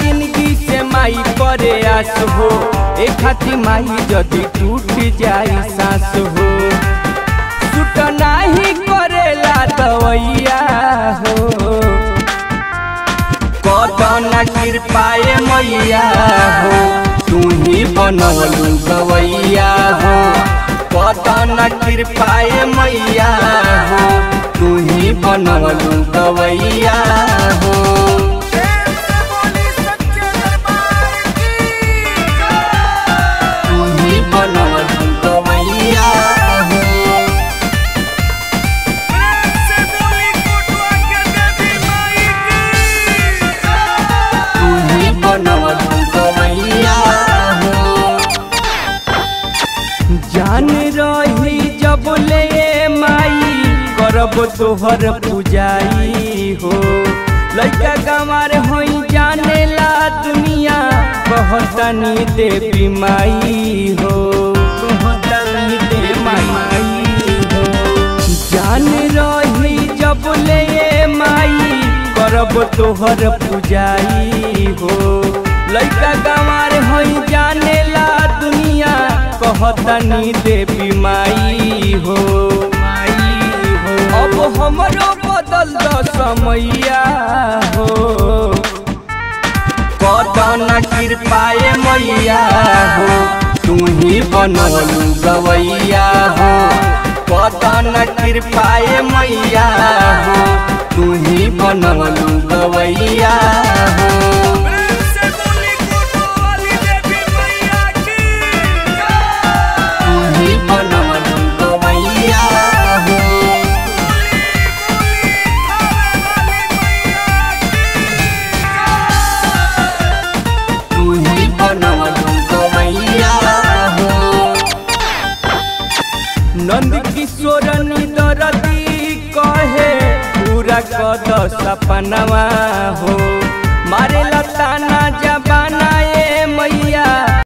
ज़िंदगी से माई करे आस हो। ए खाती माई जदी टूट जाई सांस हो। सुट नाही करेला दवैया हो। कदन कृपाए मैया हो। तू ही बनवलू गवैया हो। कदन कृपाए मैया ही। बनवलू गवैया हो। बनवलू गवैया हो। बनवलू गवैया हो। जान रही जब ले करब तोहर पूजाई हो। लड़का गंवार हो जाने ला दुनिया कहतनी देवी माई हो। माई हो। जान रही जब ले माई, करब तोहर पूजाई हो। लड़का गंवार हो जाने ला दुनिया कहतनी देवी माई हो। हमरो बदल द समैया, हो। कदन कृपाए मैया, हो। तू ही बनल गवैया, हो। कदन कृपाए मैया, हो। तू ही बनल गवैया, हो। किशोरनी दरदी कहे पूरा कद सपनवा हो। मारे